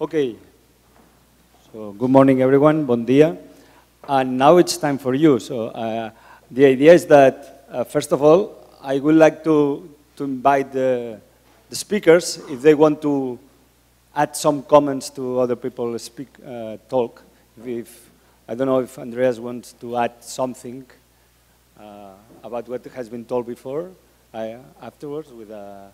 Okay. So good morning, everyone. Bon dia. And now it's time for you. So uh, the idea is that, uh, first of all, I would like to, to invite the, the speakers if they want to add some comments to other people speak, uh, talk. If, I don't know if Andreas wants to add something uh, about what has been told before, uh, afterwards with a,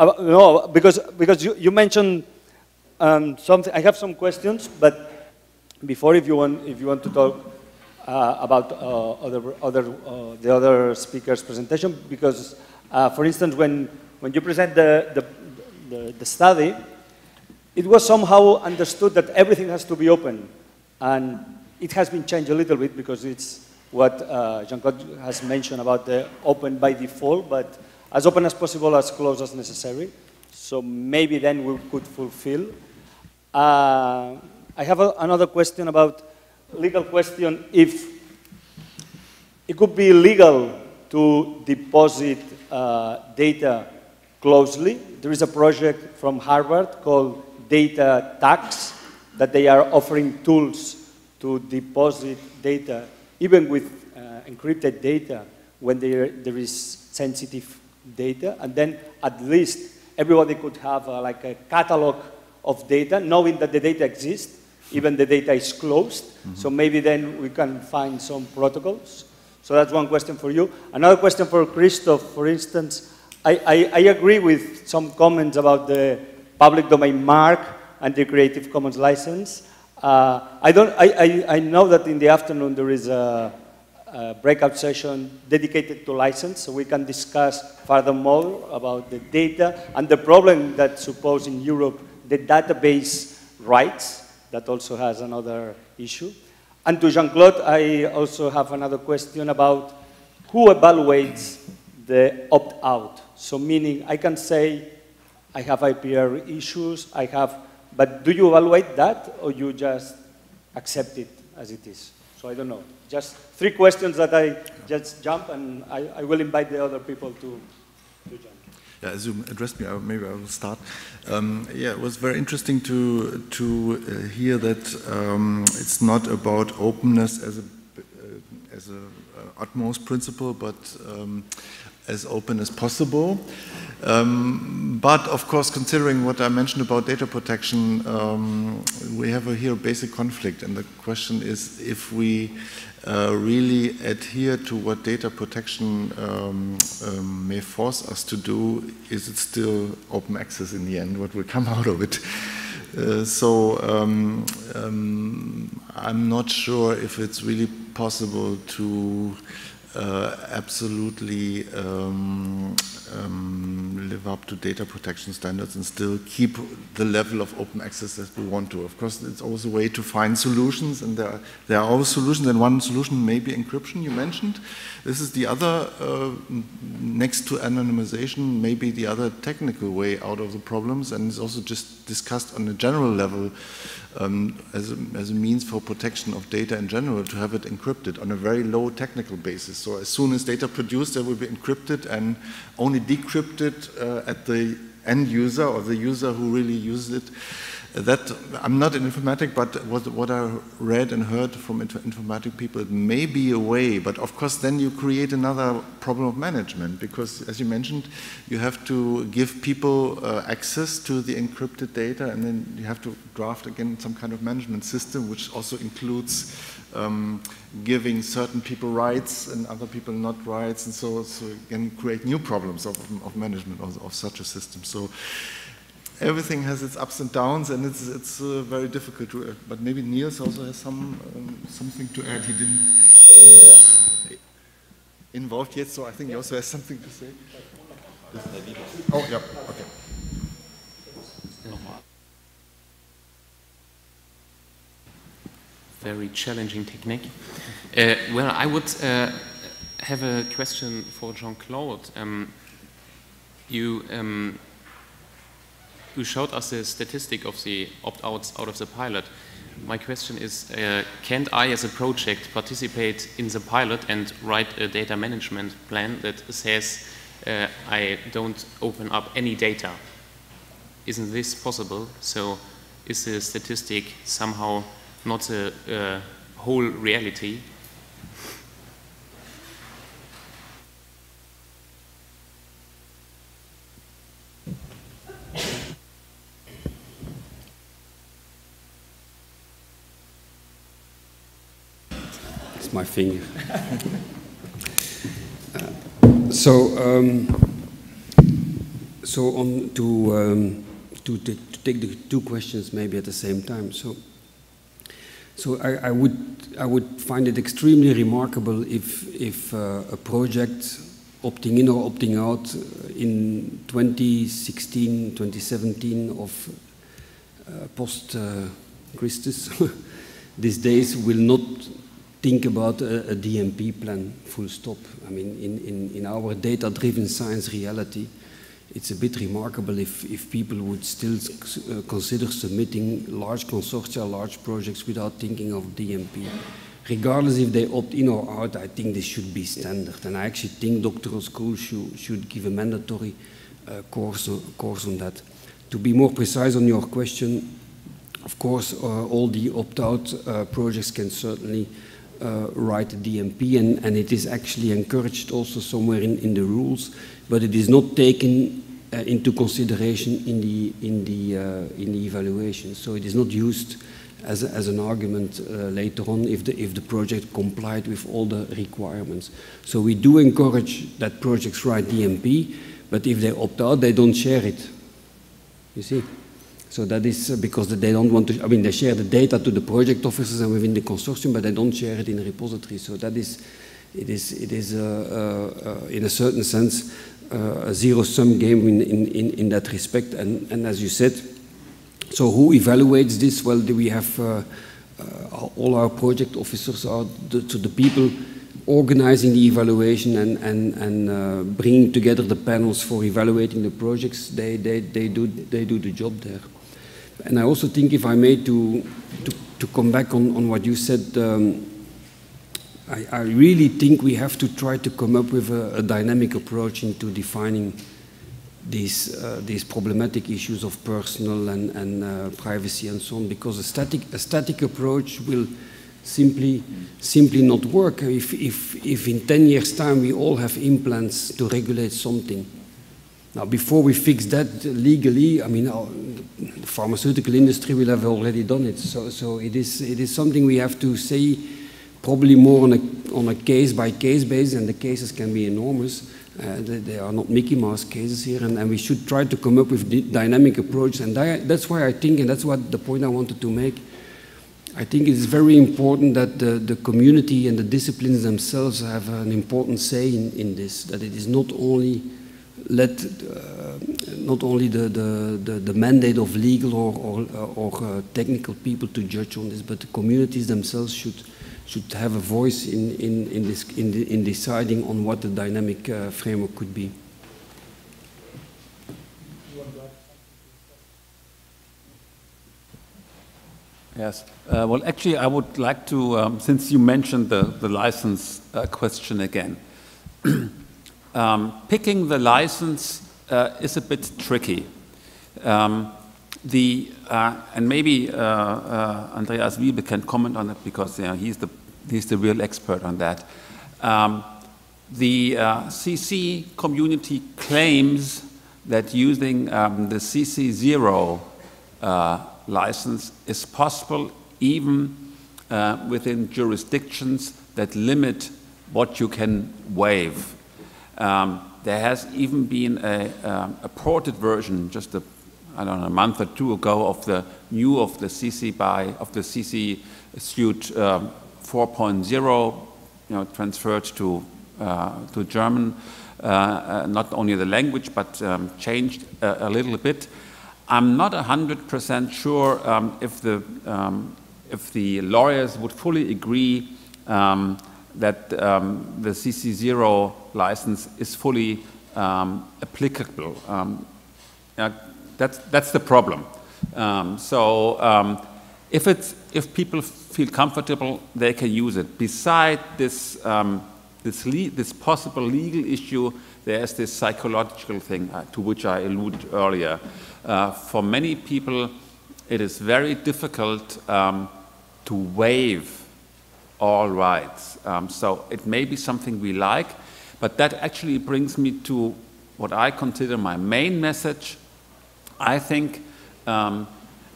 uh, no, because, because you, you mentioned um, something, I have some questions, but before if you want, if you want to talk uh, about uh, other, other, uh, the other speaker's presentation, because uh, for instance, when, when you present the, the, the, the study, it was somehow understood that everything has to be open. And it has been changed a little bit because it's what uh, Jean-Claude has mentioned about the open by default, but as open as possible, as close as necessary. So maybe then we could fulfill. Uh, I have a, another question about legal question. If it could be legal to deposit uh, data closely, there is a project from Harvard called DataTags that they are offering tools to deposit data, even with uh, encrypted data, when there, there is sensitive data, and then at least everybody could have uh, like a catalog of data, knowing that the data exists, even the data is closed. Mm -hmm. So maybe then we can find some protocols. So that's one question for you. Another question for Christoph, for instance, I, I, I agree with some comments about the public domain mark and the Creative Commons license. Uh, I, don't, I, I, I know that in the afternoon there is a, uh, breakout session dedicated to license, so we can discuss furthermore about the data and the problem that suppose in Europe the database rights, that also has another issue. And to Jean-Claude, I also have another question about who evaluates the opt-out. So meaning I can say I have IPR issues, I have, but do you evaluate that or you just accept it as it is? So I don't know. Just three questions that I just jump, and I, I will invite the other people to, to jump. Yeah, as you addressed me, maybe I will start. Um, yeah, it was very interesting to to uh, hear that um, it's not about openness as a uh, as a uh, utmost principle, but um, as open as possible. Um, but of course, considering what I mentioned about data protection, um, we have a here basic conflict, and the question is if we uh, really adhere to what data protection um, um, may force us to do, is it still open access in the end? What will come out of it? Uh, so um, um I'm not sure if it's really possible to absolutely um, um, live up to data protection standards and still keep the level of open access that we want to. Of course, it's always a way to find solutions, and there are, there are always solutions, and one solution may be encryption, you mentioned. This is the other, uh, next to anonymization, maybe the other technical way out of the problems, and it's also just discussed on a general level um, as, a, as a means for protection of data in general, to have it encrypted on a very low technical basis. So as soon as data produced, they will be encrypted and only decrypted uh, at the end user or the user who really uses it. That I'm not an informatic, but what, what I read and heard from informatic people, it may be a way, but of course then you create another problem of management because, as you mentioned, you have to give people uh, access to the encrypted data, and then you have to draft again some kind of management system, which also includes um, giving certain people rights and other people not rights, and so, so you can create new problems of, of management of, of such a system. So everything has its ups and downs, and it's, it's uh, very difficult to. Uh, but maybe Nils also has some um, something to add. He didn't uh, involved yet, so I think he also has something to say. Oh, yeah, okay. Very challenging technique. Uh, well, I would uh, have a question for Jean-Claude. Um, you um, you showed us the statistic of the opt-outs out of the pilot. My question is, uh, can't I as a project participate in the pilot and write a data management plan that says uh, I don't open up any data? isn't this possible? So is the statistic somehow not a, a whole reality? My finger. uh, so, um, so on to, um, to, to, take the two questions maybe at the same time. So, so I, I would I would find it extremely remarkable if if uh, a project opting in or opting out in 2016, 2017 of uh, post uh, Christus these days will not think about a, a, DMP plan full stop. I mean, in, in, in our data-driven science reality, it's a bit remarkable if, if people would still uh, consider submitting large consortia, large projects without thinking of DMP. Regardless if they opt in or out, I think this should be standard. And I actually think doctoral schools should, should give a mandatory uh, course, course on that. To be more precise on your question, of course, uh, all the opt-out uh, projects can certainly uh, write DMP, and, and it is actually encouraged also somewhere in, in the rules, but it is not taken uh, into consideration in the, in, the, uh, in the evaluation. So it is not used as, a, as an argument uh, later on if the, if the project complied with all the requirements. So we do encourage that projects write DMP, but if they opt out, they don't share it. You see? So that is uh, because they don't want to, I mean, they share the data to the project officers and within the consortium, but they don't share it in the repository. So that is, it is, it is uh, uh, uh in a certain sense, uh, a zero-sum game in, in, in, that respect. And, and as you said, so who evaluates this? Well, do we have uh, all our project officers are the, to the people organizing the evaluation and, and, and uh, bringing together the panels for evaluating the projects, they, they, they, do, they do the job there. And I also think, if I may, to, to, to come back on, on what you said, um, I, I, really think we have to try to come up with a, a dynamic approach into defining these, uh, these problematic issues of personal and, and uh, privacy and so on, because a static, a static approach will simply, simply not work. If, if, if in 10 years' time we all have implants to regulate something, now, before we fix that legally, I mean, the pharmaceutical industry will have already done it. So, so it, is, it is something we have to say probably more on a, on a case-by-case basis, and the cases can be enormous. Uh, they, are not Mickey Mouse cases here, and, and, we should try to come up with dynamic approach. And that's why I think, and that's what the point I wanted to make, I think it is very important that the, the community and the disciplines themselves have an important say in, in this, that it is not only let uh, not only the, the, the, the, mandate of legal or, or, or uh, technical people to judge on this, but the communities themselves should, should have a voice in, in, in, this, in, the, in deciding on what the dynamic uh, framework could be. Yes. Uh, well, actually, I would like to, um, since you mentioned the, the license uh, question again, Um, picking the license uh, is a bit tricky. Um, the, uh, and maybe uh, uh Andreas Wiebe can comment on it because you know, he's, the, he's the real expert on that. Um, the CC uh, community claims that using um, the CC0 uh, license is possible even within jurisdictions that limit what you can waive. Um, there has even been a, um, a, ported version just a, I don't know, a month or two ago of the new of the CC by of the CC suite um, 4.0, you know, transferred to uh, to German. Uh, uh, not only the language, but um, changed a, a, little bit. I'm not 100% sure um, if the um, if the lawyers would fully agree um, that um, the CC0 license is fully um, applicable. Yeah, that's, that's the problem. Um, so um, if, it's, if people feel comfortable, they can use it. Beside this this, this possible legal issue, there's this psychological thing uh, to which I alluded earlier. Uh, for many people, it is very difficult um, to waive all rights. Um, so it may be something we like, but that actually brings me to what I consider my main message. I think um,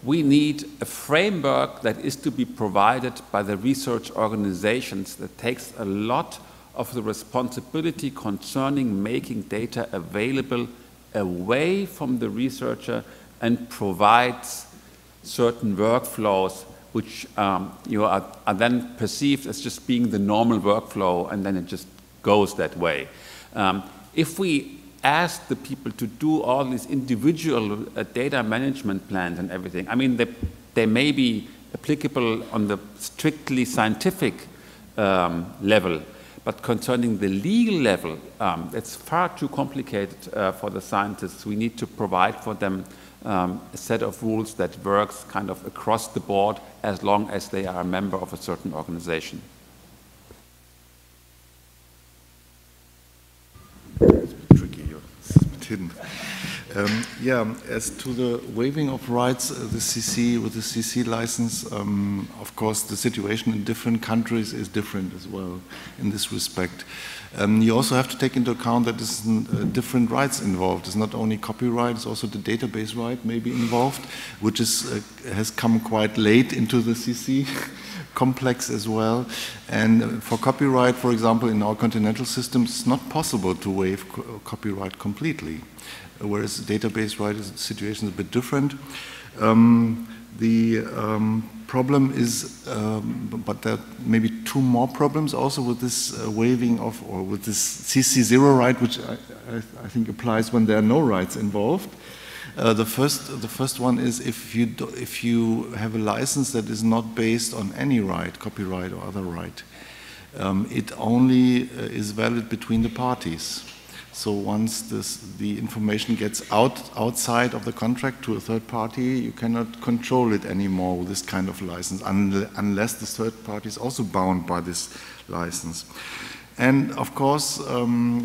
we need a framework that is to be provided by the research organizations that takes a lot of the responsibility concerning making data available away from the researcher and provides certain workflows which um, you are, are, then perceived as just being the normal workflow and then it just goes that way. Um, if we ask the people to do all these individual uh, data management plans and everything, I mean, they, they may be applicable on the strictly scientific um, level, but concerning the legal level, um, it's far too complicated uh, for the scientists. We need to provide for them um, a set of rules that works kind of across the board as long as they are a member of a certain organization. Tricky, it's hidden. Um, yeah, as to the waiving of rights, uh, the CC with the CC license, um, of course, the situation in different countries is different as well in this respect. Um, you also have to take into account that there's uh, different rights involved. It's not only copyright, it's also the database right may be involved, which is, uh, has come quite late into the CC complex as well. And uh, for copyright, for example, in our continental systems, it's not possible to waive co copyright completely whereas database right situation is a bit different. Um, the um, problem is, um, but there are maybe two more problems also with this uh, waiving of, or with this CC0 right, which I, I, I, think applies when there are no rights involved. Uh, the first, the first one is if you do, if you have a license that is not based on any right, copyright or other right, um, it only uh, is valid between the parties. So once this, the information gets out outside of the contract to a third party, you cannot control it anymore with this kind of license unless the third party is also bound by this license. And of course, um,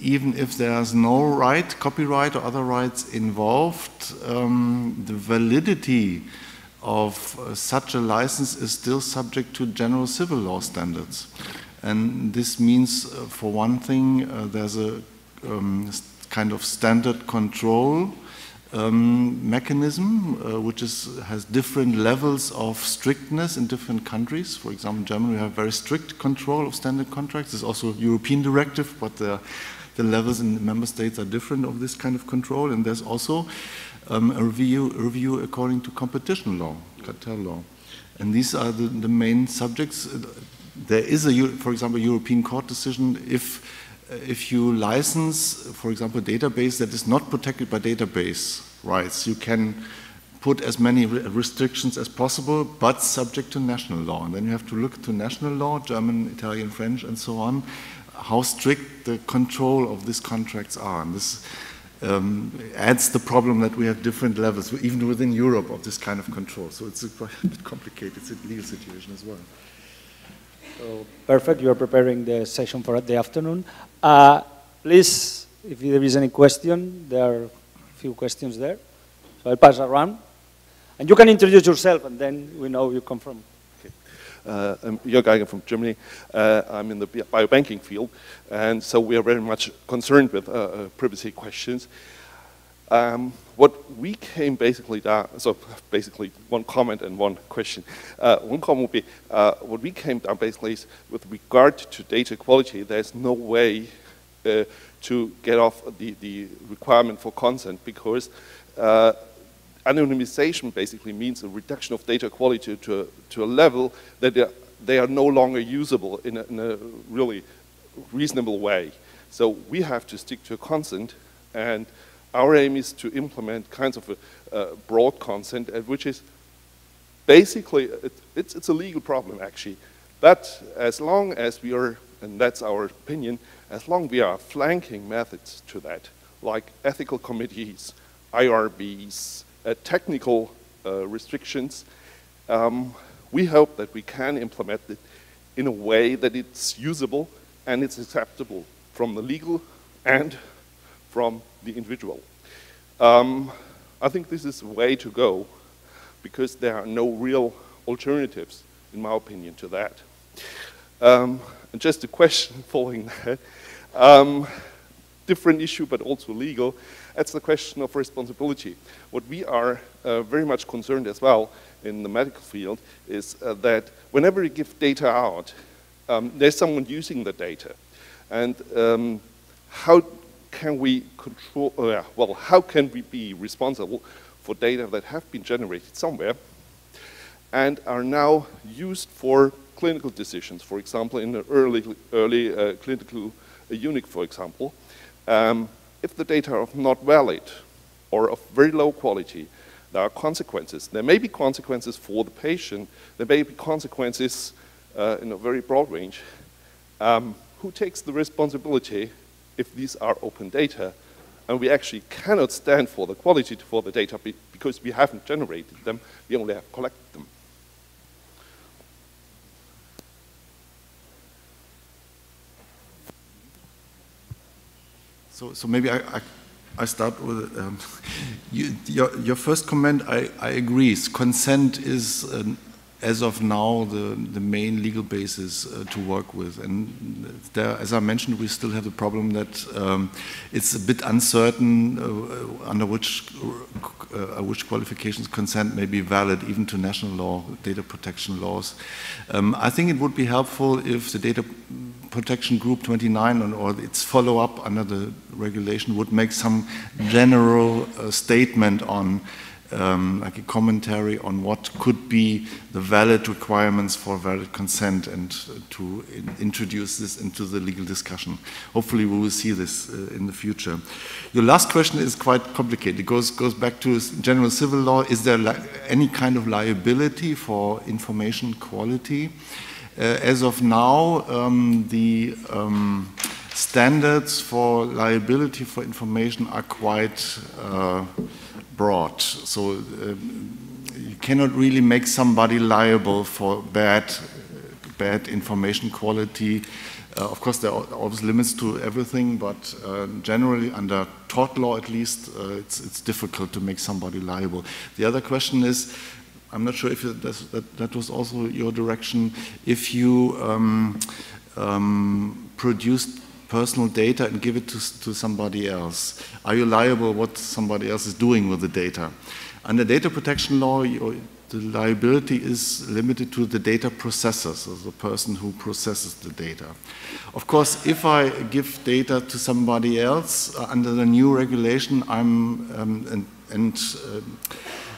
even if there's no right, copyright or other rights involved, um, the validity of uh, such a license is still subject to general civil law standards. And this means, uh, for one thing, uh, there's a um, kind of standard control um, mechanism, uh, which is, has different levels of strictness in different countries. For example, in Germany, we have very strict control of standard contracts. There's also a European directive, but the, the levels in the member states are different of this kind of control. And there's also um, a, review, review according to competition law, cartel law. And these are the, the main subjects. There is a, for example, European court decision if if you license, for example, a database that is not protected by database rights, you can put as many restrictions as possible, but subject to national law. And then you have to look to national law, German, Italian, French, and so on, how strict the control of these contracts are. And this um, adds the problem that we have different levels, even within Europe, of this kind of control. So it's a bit complicated legal situation as well. So perfect, you are preparing the session for the afternoon. Uh, please, if there is any question, there are a few questions there. So I'll pass around. And you can introduce yourself, and then we know you come from. Okay. Uh, I'm Jörg Geiger from Germany. Uh, I'm in the biobanking field, and so we are very much concerned with uh, uh privacy questions. Um, what we came basically down, so basically one comment and one question. Uh, one comment would be, uh, what we came down basically is with regard to data quality, there's no way uh, to get off the, the requirement for consent because uh, anonymization basically means a reduction of data quality to a, to a level that they are, they are no longer usable in a, in a really reasonable way. So we have to stick to a consent and our aim is to implement kinds of a, a broad consent, uh, which is basically, it, it's, it's a legal problem actually. But as long as we are, and that's our opinion, as long we are flanking methods to that, like ethical committees, IRBs, uh, technical uh, restrictions, um, we hope that we can implement it in a way that it's usable and it's acceptable from the legal and from the individual. Um, I think this is the way to go because there are no real alternatives, in my opinion, to that. Um, and just a question following that. Um, different issue, but also legal. That's the question of responsibility. What we are uh, very much concerned as well in the medical field is uh, that whenever we give data out, um, there's someone using the data. And um, how can we control, uh, well, how can we be responsible for data that have been generated somewhere and are now used for clinical decisions, for example, in the early, early uh, clinical uh, unit, for example, um, if the data are not valid or of very low quality, there are consequences. There may be consequences for the patient, there may be consequences uh, in a very broad range. Um, who takes the responsibility if these are open data and we actually cannot stand for the quality for the data because we haven't generated them, we only have collected them. So, so maybe I, I, I start with um, you, your, your first comment. I, I agree. Consent is an as of now, the, the main legal basis uh, to work with. And there, as I mentioned, we still have the problem that um, it's a bit uncertain uh, under which, uh, which qualifications consent may be valid, even to national law, data protection laws. Um, I think it would be helpful if the data protection group 29 or its follow-up under the regulation would make some general uh, statement on um, like a commentary on what could be the valid requirements for valid consent and uh, to in introduce this into the legal discussion. Hopefully we will see this uh, in the future. Your last question is quite complicated. It goes, goes back to general civil law. Is there any kind of liability for information quality? Uh, as of now, um, the um, standards for liability for information are quite uh, broad. So um, you cannot really make somebody liable for bad, bad information quality. Uh, of course, there are always limits to everything, but uh, generally, under tort law at least, uh, it's, it's difficult to make somebody liable. The other question is, I'm not sure if that, that was also your direction, if you um, um, produced personal data and give it to, to somebody else? Are you liable what somebody else is doing with the data? Under data protection law, the liability is limited to the data processor, so the person who processes the data. Of course, if I give data to somebody else uh, under the new regulation, I'm um, and, and uh,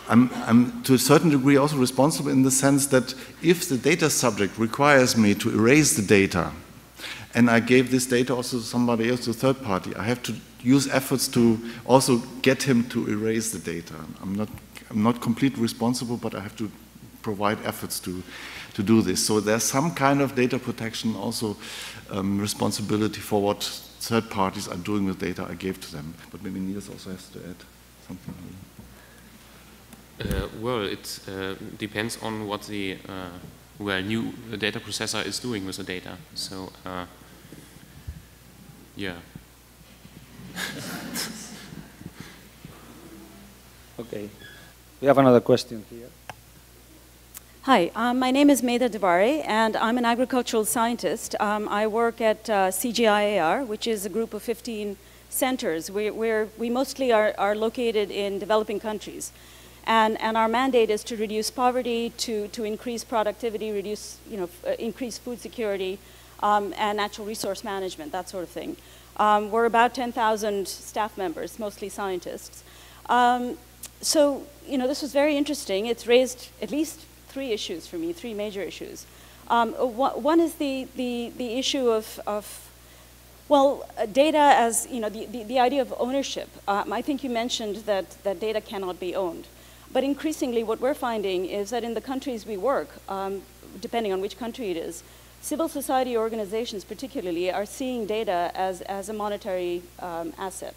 I'm, I'm, to a certain degree also responsible in the sense that if the data subject requires me to erase the data, and I gave this data also to somebody else, to a third party. I have to use efforts to also get him to erase the data. I'm not, I'm not completely responsible, but I have to provide efforts to, to do this. So there's some kind of data protection also um, responsibility for what third parties are doing with data I gave to them. But maybe Nils also has to add something. Uh, well, it uh, depends on what the uh, well new data processor is doing with the data. So uh, yeah. okay. We have another question here. Hi, um, my name is Medha Devare, and I'm an agricultural scientist. Um, I work at uh, CGIAR, which is a group of 15 centers. We, we mostly are, are located in developing countries. And, and our mandate is to reduce poverty, to, to increase productivity, reduce, you know, uh, increase food security, um, and natural resource management, that sort of thing. Um, we're about 10,000 staff members, mostly scientists. Um, so, you know, this was very interesting. It's raised at least three issues for me, three major issues. Um, one is the, the, the issue of, of well, uh, data as, you know, the, the, the idea of ownership. Um, I think you mentioned that, that data cannot be owned. But increasingly, what we're finding is that in the countries we work, um, depending on which country it is, civil society organizations particularly are seeing data as, as a monetary um, asset.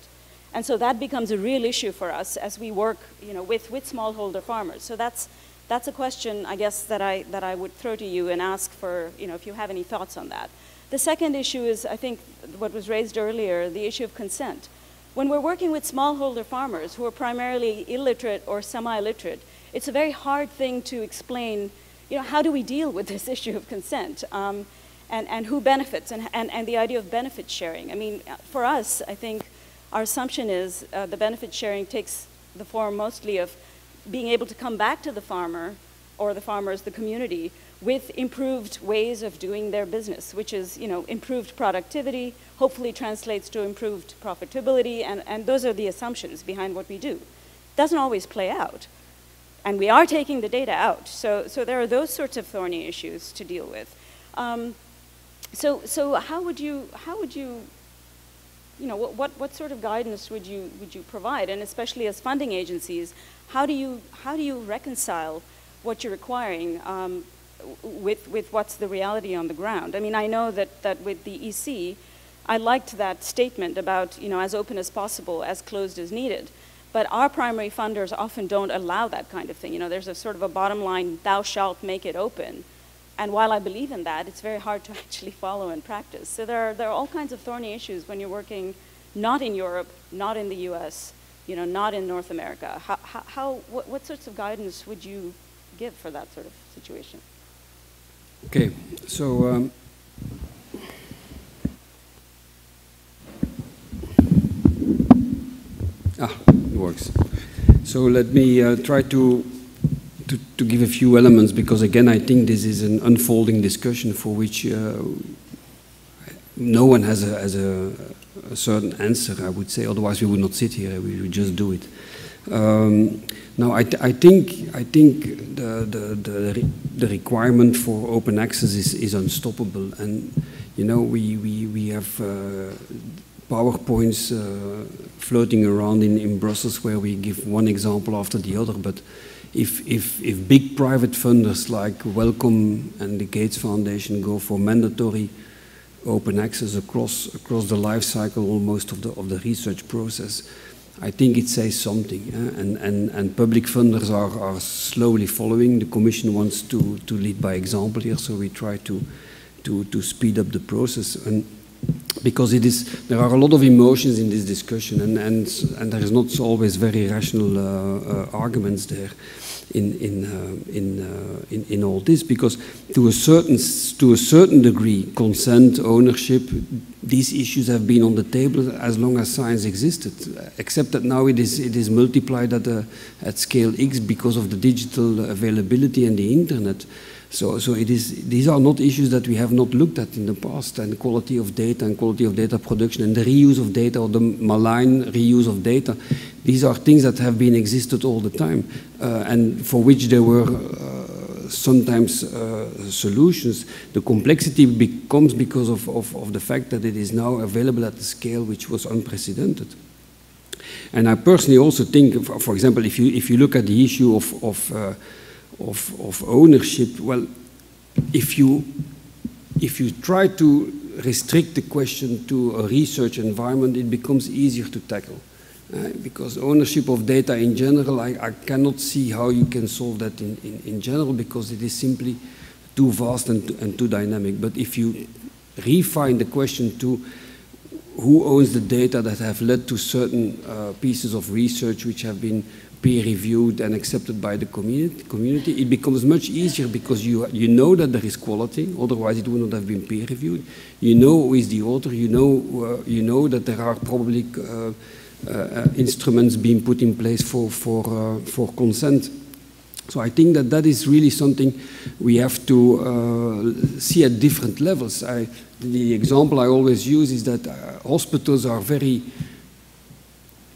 And so that becomes a real issue for us as we work you know, with, with smallholder farmers. So that's, That's a question, I guess, that I, that I would throw to you and ask for, you know, if you have any thoughts on that. The second issue is, I think, what was raised earlier, the issue of consent. When we're working with smallholder farmers who are primarily illiterate or semi-literate, it's a very hard thing to explain, you know, how do we deal with this issue of consent? Um, and, and who benefits and, and, and the idea of benefit sharing. I mean, for us, I think our assumption is uh, the benefit sharing takes the form mostly of being able to come back to the farmer or the farmers, the community, with improved ways of doing their business, which is, you know, improved productivity, hopefully translates to improved profitability, and, and those are the assumptions behind what we do. Doesn't always play out. And we are taking the data out. So, so there are those sorts of thorny issues to deal with. Um, so, so how would you, how would you, you know, what, what, what sort of guidance would you, would you provide? And especially as funding agencies, how do you, how do you reconcile what you're requiring um, with, with what's the reality on the ground? I mean, I know that, that with the EC, I liked that statement about, you know, as open as possible, as closed as needed. But our primary funders often don't allow that kind of thing. You know, there's a sort of a bottom line, thou shalt make it open. And while I believe in that, it's very hard to actually follow and practice. So there are, there are all kinds of thorny issues when you're working not in Europe, not in the US, you know, not in North America. How, how, how what, what sorts of guidance would you give for that sort of situation? Okay, so um, ah, it works. So let me uh, try to to, to give a few elements because again I think this is an unfolding discussion for which uh, no one has, a, has a, a, certain answer I would say. Otherwise we would not sit here. We would just do it. Um, now I, I, think I think the, the, the, the, requirement for open access is, is unstoppable. And you know we, we, we have uh, PowerPoints uh, floating around in, in Brussels where we give one example after the other but if, if, if big private funders like Wellcome and the Gates Foundation go for mandatory open access across, across the life cycle almost of the, of the research process, I think it says something. And, and, and public funders are, are slowly following. The Commission wants to, to lead by example here, so we try to, to, to speed up the process. And because it is, there are a lot of emotions in this discussion, and, and, and there is not always very rational uh, uh, arguments there in in uh, in, uh, in in all this because to a certain to a certain degree consent ownership these issues have been on the table as long as science existed except that now it is it is multiplied at a, at scale x because of the digital availability and the internet so, so it is, these are not issues that we have not looked at in the past, and quality of data and quality of data production and the reuse of data or the malign reuse of data. These are things that have been existed all the time, uh, and for which there were uh, sometimes uh, solutions. The complexity becomes because of, of, of the fact that it is now available at a scale which was unprecedented. And I personally also think, for example, if you, if you look at the issue of, of uh, of, of ownership, well, if you, if you try to restrict the question to a research environment, it becomes easier to tackle. Uh, because ownership of data in general, I, I, cannot see how you can solve that in, in, in general because it is simply too vast and, and too dynamic. But if you refine the question to who owns the data that have led to certain uh, pieces of research which have been peer-reviewed and accepted by the community, community, it becomes much easier because you, you know that there is quality, otherwise it would not have been peer-reviewed. You know who is the author, you know, uh, you know that there are probably uh, uh, instruments being put in place for, for, uh, for consent. So I think that that is really something we have to uh, see at different levels. I, the example I always use is that uh, hospitals are very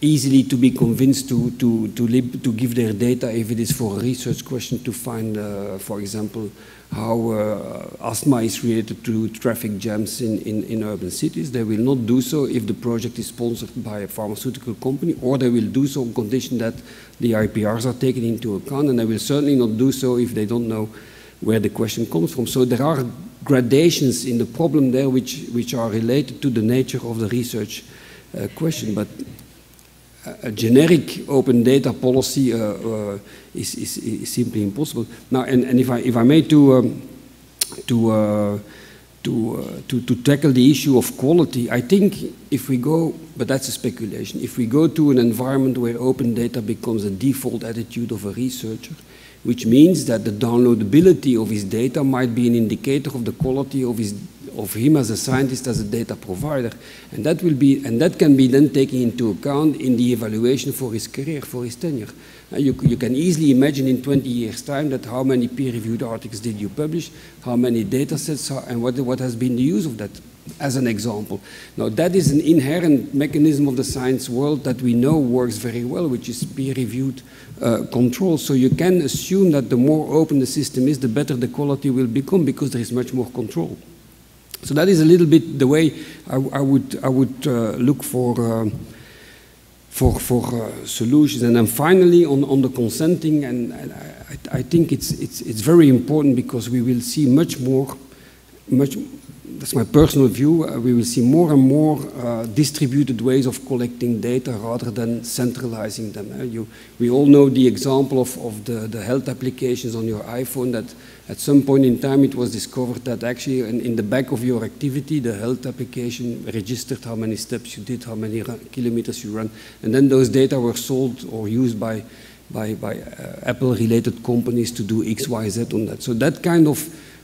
easily to be convinced to, to, to, live, to give their data if it is for a research question to find, uh, for example, how uh, asthma is related to traffic jams in, in, in urban cities. They will not do so if the project is sponsored by a pharmaceutical company, or they will do so on condition that the IPRs are taken into account, and they will certainly not do so if they don't know where the question comes from. So there are gradations in the problem there which, which are related to the nature of the research uh, question. But a generic open data policy uh, uh, is, is, is, simply impossible. Now, and, and if I if I may to um, to uh, to, uh, to, to tackle the issue of quality, I think if we go, but that's a speculation, if we go to an environment where open data becomes a default attitude of a researcher, which means that the downloadability of his data might be an indicator of the quality of his of him as a scientist, as a data provider. And that will be, and that can be then taken into account in the evaluation for his career, for his tenure. Uh, you, you can easily imagine in 20 years' time that how many peer-reviewed articles did you publish, how many data sets, and what, what has been the use of that, as an example. Now, that is an inherent mechanism of the science world that we know works very well, which is peer-reviewed uh, control. So you can assume that the more open the system is, the better the quality will become because there is much more control. So that is a little bit the way I, I would, I would uh, look for, uh, for, for uh, solutions. And then finally, on, on the consenting, and, and I, I, think it's, it's, it's very important because we will see much more, much, that's my personal view, uh, we will see more and more uh, distributed ways of collecting data rather than centralizing them. Uh, you, we all know the example of, of the, the health applications on your iPhone that at some point in time it was discovered that actually in, in the back of your activity the health application registered how many steps you did, how many kilometers you ran, and then those data were sold or used by, by, by uh, Apple-related companies to do X, Y, Z on that. So that kind of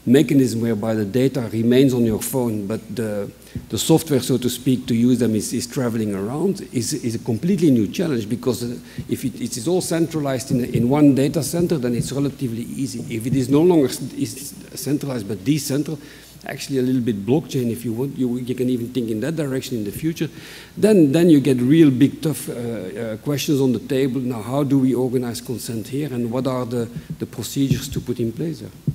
mechanism whereby the data remains on your phone, but the, the software, so to speak, to use them is, is traveling around, is, is a completely new challenge because if it, it is all centralized in, in one data center, then it's relatively easy. If it is no longer is centralized but decentralized, actually a little bit blockchain if you want, you, you can even think in that direction in the future, then, then you get real big tough uh, uh, questions on the table. Now, how do we organize consent here and what are the, the procedures to put in place there?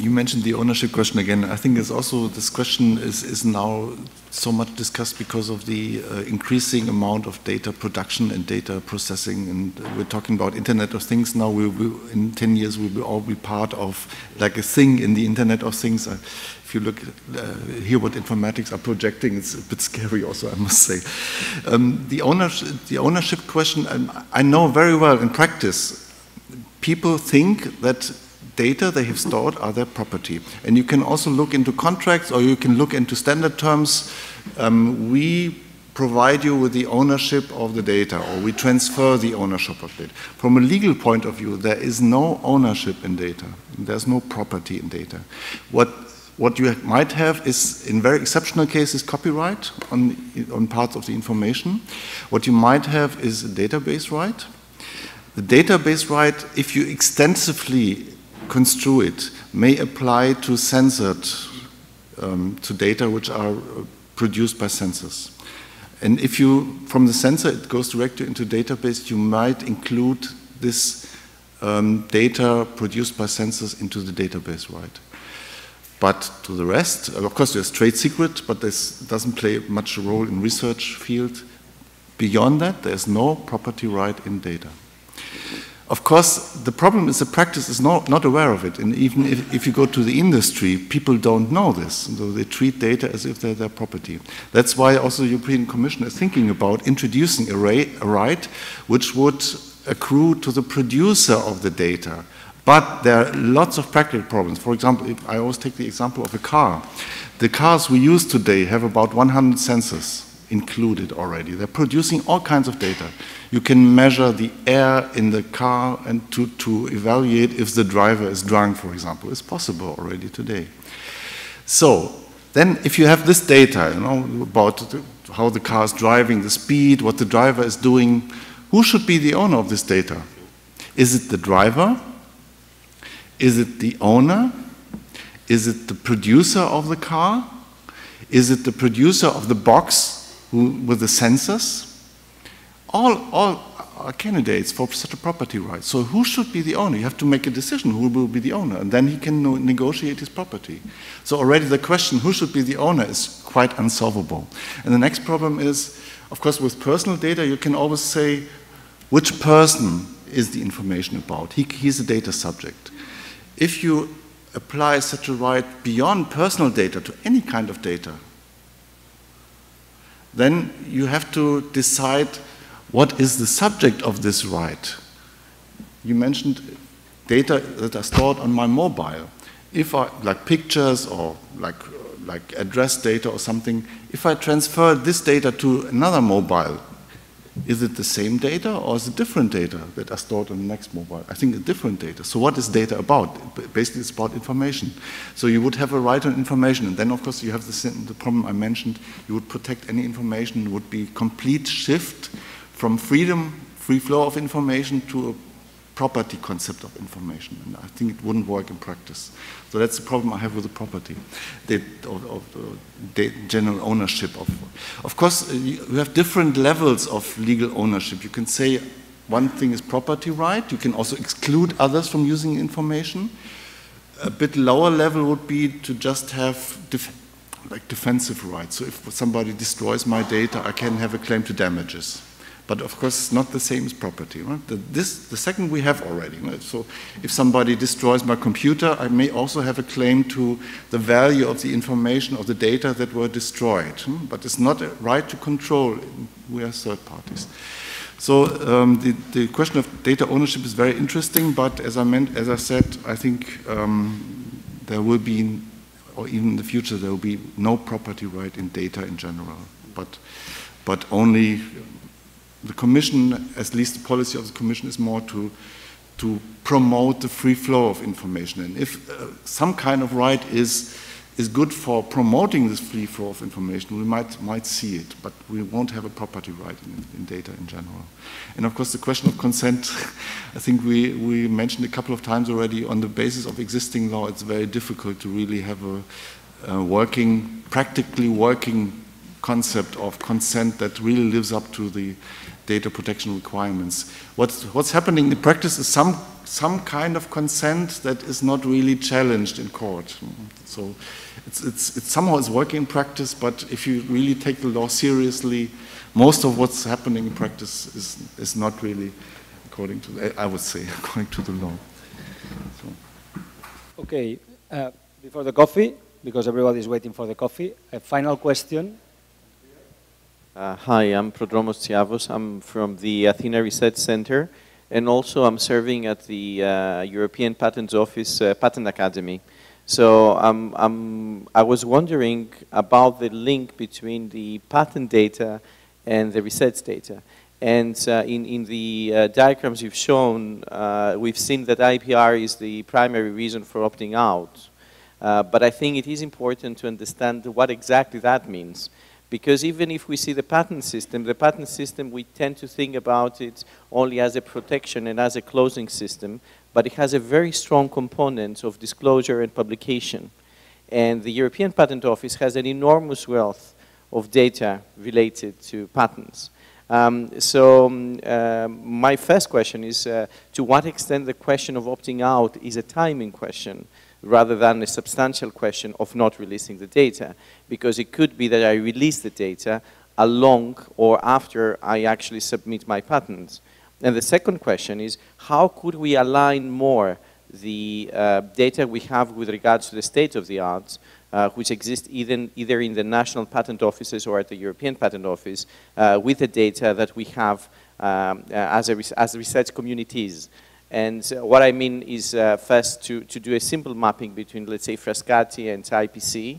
You mentioned the ownership question again. I think it's also this question is, is now so much discussed because of the uh, increasing amount of data production and data processing. And we're talking about Internet of Things now. We in 10 years, we will all be part of like a thing in the Internet of Things. Uh, if you look, uh, hear what informatics are projecting, it's a bit scary also, I must say. Um, the, ownership, the ownership question, um, I know very well in practice, people think that data they have stored are their property. And you can also look into contracts or you can look into standard terms. Um, we provide you with the ownership of the data or we transfer the ownership of it. From a legal point of view, there is no ownership in data. There's no property in data. What what you might have is, in very exceptional cases, copyright on, on parts of the information. What you might have is a database right. The database right, if you extensively construe it may apply to censored, um, to data which are produced by sensors. And if you, from the sensor, it goes directly into database, you might include this um, data produced by sensors into the database, right? But to the rest, of course, there's trade secret, but this doesn't play much role in research field. Beyond that, there's no property right in data. Of course, the problem is the practice is not, not aware of it. And even if, if you go to the industry, people don't know this. So they treat data as if they're their property. That's why also the European Commission is thinking about introducing a, a right which would accrue to the producer of the data. But there are lots of practical problems. For example, I always take the example of a car. The cars we use today have about 100 sensors included already. They're producing all kinds of data. You can measure the air in the car and to, to evaluate if the driver is drunk, for example. It's possible already today. So then if you have this data, you know, about how the car is driving, the speed, what the driver is doing, who should be the owner of this data? Is it the driver? Is it the owner? Is it the producer of the car? Is it the producer of the box with the sensors, all, all are candidates for such a property right. So who should be the owner? You have to make a decision who will be the owner, and then he can no negotiate his property. So already the question who should be the owner is quite unsolvable. And the next problem is, of course, with personal data, you can always say which person is the information about. He, he's a data subject. If you apply such a right beyond personal data to any kind of data, then you have to decide what is the subject of this right. You mentioned data that are stored on my mobile. If I, like pictures or like, like address data or something, if I transfer this data to another mobile, is it the same data or is it different data that are stored on the next mobile? I think it's different data. So what is data about? Basically, it's about information. So you would have a right on information. And then, of course, you have the, the problem I mentioned. You would protect any information. It would be complete shift from freedom, free flow of information to a property concept of information. And I think it wouldn't work in practice. So that's the problem I have with the property, the, of, of the general ownership of. Of course, uh, you have different levels of legal ownership. You can say one thing is property right. You can also exclude others from using information. A bit lower level would be to just have def like defensive rights. So if somebody destroys my data, I can have a claim to damages. But of course, not the same as property. Right? The, this, the second we have already. Right? So if somebody destroys my computer, I may also have a claim to the value of the information of the data that were destroyed. Hmm? But it's not a right to control. We are third parties. So um, the, the, question of data ownership is very interesting, but as I, meant, as I said, I think um, there will be, or even in the future, there will be no property right in data in general, but, but only the Commission, at least the policy of the Commission, is more to, to promote the free flow of information. And if uh, some kind of right is, is good for promoting this free flow of information, we might, might see it, but we won't have a property right in, in data in general. And of course, the question of consent, I think we, we mentioned a couple of times already, on the basis of existing law, it's very difficult to really have a, a working, practically working concept of consent that really lives up to the data protection requirements. What's, what's happening in practice is some, some kind of consent that is not really challenged in court. So it's, it's, it somehow is working in practice, but if you really take the law seriously, most of what's happening in practice is, is not really according to, the, I would say, according to the law. So. Okay, uh, before the coffee, because everybody is waiting for the coffee, a final question uh, hi, I'm Prodromos Tsiavos. I'm from the Athena Research Center, and also I'm serving at the uh, European Patents Office uh, Patent Academy. So um, um, I was wondering about the link between the patent data and the research data. And uh, in, in the uh, diagrams you've shown, uh, we've seen that IPR is the primary reason for opting out. but I think it is important to understand what exactly that means. Because even if we see the patent system, the patent system, we tend to think about it only as a protection and as a closing system, but it has a very strong component of disclosure and publication. And the European Patent Office has an enormous wealth of data related to patents. Um, so um, uh, my first question is, uh, to what extent the question of opting out is a timing question? Rather than a substantial question of not releasing the data. Because it could be that I release the data along or after I actually submit my patents. And the second question is, how could we align more the uh, data we have with regards to the state of the art, uh, which exists either, either in the national patent offices or at the European Patent Office, uh, with the data that we have um, uh, as, a, as research communities. And uh, what I mean is uh, first to, to do a simple mapping between, let's say, Frascati and IPC.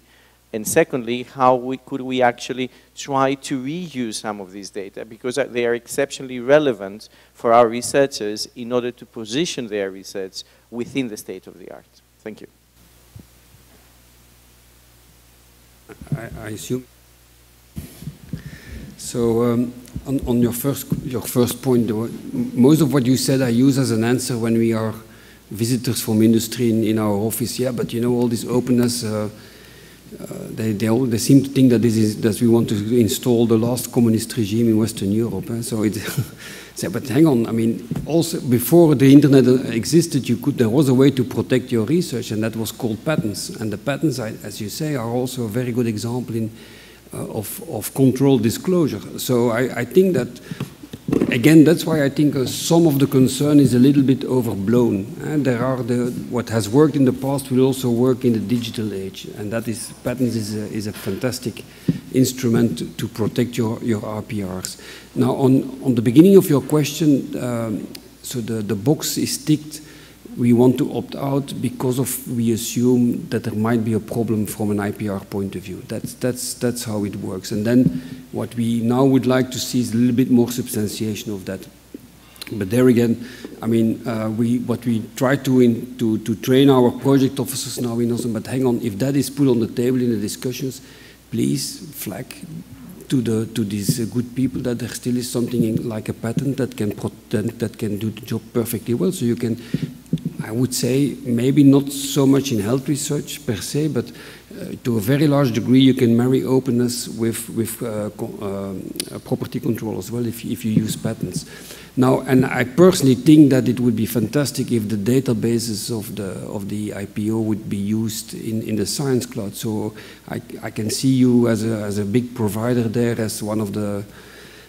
And secondly, how we, could we actually try to reuse some of these data because uh, they are exceptionally relevant for our researchers in order to position their research within the state of the art. Thank you. I, I assume. So um, on, on, your first your first point, most of what you said I use as an answer when we are visitors from industry in, in our office. Yeah, but you know all this openness. Uh, uh, they, they, all, they seem to think that this is that we want to install the last communist regime in Western Europe. Eh? So it, but hang on. I mean, also before the internet existed, you could there was a way to protect your research, and that was called patents. And the patents, as you say, are also a very good example in uh, of, of controlled disclosure. So I, I, think that, again, that's why I think uh, some of the concern is a little bit overblown. And there are the, what has worked in the past will also work in the digital age. And that is, patents is a, is a fantastic instrument to protect your, your IPRs. Now, on, on the beginning of your question, um, so the, the box is ticked we want to opt out because of we assume that there might be a problem from an IPR point of view. That's, that's, that's how it works. And then what we now would like to see is a little bit more substantiation of that. But there again, I mean, uh, we, what we try to, in, to, to train our project officers now in Oslo, but hang on, if that is put on the table in the discussions, please flag to, the, to these uh, good people that there still is something in, like a patent that can, that can do the job perfectly well. So you can I would say maybe not so much in health research per se, but uh, to a very large degree you can marry openness with, with uh, co uh, property control as well if, if you use patents. Now, and I personally think that it would be fantastic if the databases of the, of the EPO would be used in, in the Science Cloud. So I, I can see you as a, as a big provider there as one of the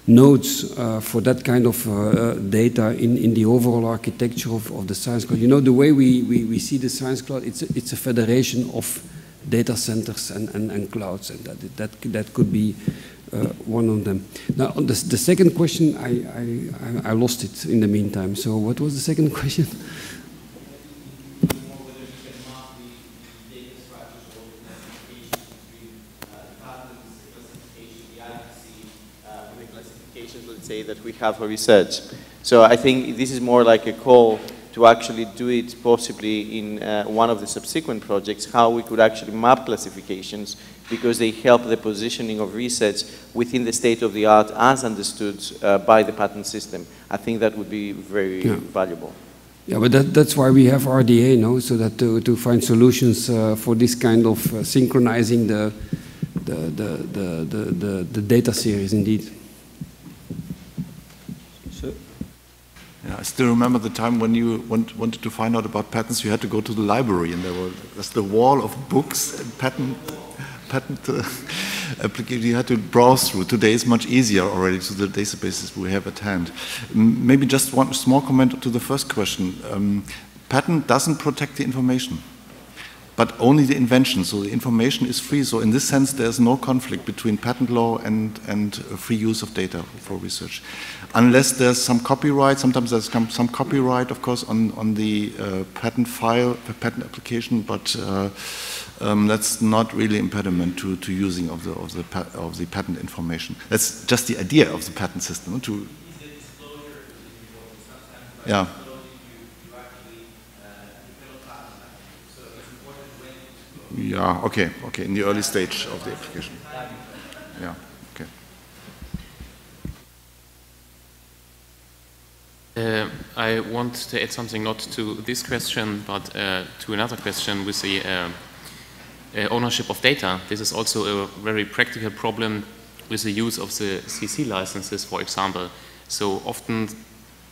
nodes uh, for that kind of uh, data in, in the overall architecture of, of the Science Cloud. You know, the way we, we, we see the Science Cloud, it's a, it's a federation of data centers and, and, and clouds, and that, that, that could be uh, one of them. Now, the, the second question, I, I, I lost it in the meantime. So what was the second question? Say that we have for research. So I think this is more like a call to actually do it possibly in uh, one of the subsequent projects, how we could actually map classifications because they help the positioning of research within the state of the art as understood uh, by the patent system. I think that would be very yeah. valuable. Yeah, but that, that's why we have RDA, no? So that to, to find solutions uh, for this kind of uh, synchronizing the, the, the, the, the, the data series indeed. I still remember the time when you want, wanted to find out about patents, you had to go to the library, and there was the wall of books and patent patent uh, application you had to browse through. Today is much easier already to the databases we have at hand. Maybe just one small comment to the first question. Um, patent doesn't protect the information but only the invention. So the information is free. So in this sense, there's no conflict between patent law and, and free use of data for research. Unless there's some copyright, sometimes there's some copyright, of course, on, on the uh, patent file, the patent application, but uh, um, that's not really impediment to, to using of the, of, the of the patent information. That's just the idea of the patent system. To, yeah. Yeah, okay, okay, in the early stage of the application. Yeah, okay. Uh, I want to add something not to this question, but uh, to another question with the uh, uh ownership of data. This is also a very practical problem with the use of the CC licenses, for example. So often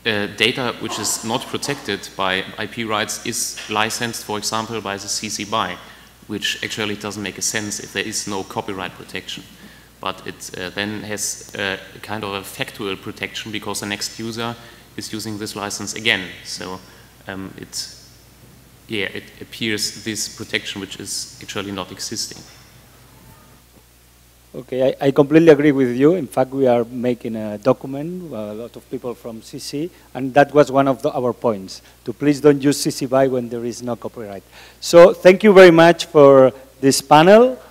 uh, data which is not protected by IP rights is licensed, for example, by the CC BY which actually doesn't make a sense if there is no copyright protection. But it uh, then has a kind of a factual protection because the next user is using this license again. So um, it, yeah, it appears this protection which is actually not existing. Okay, I, I, completely agree with you. In fact, we are making a document, uh, a lot of people from CC, and that was one of the, our points, to please don't use CC BY when there is no copyright. So thank you very much for this panel.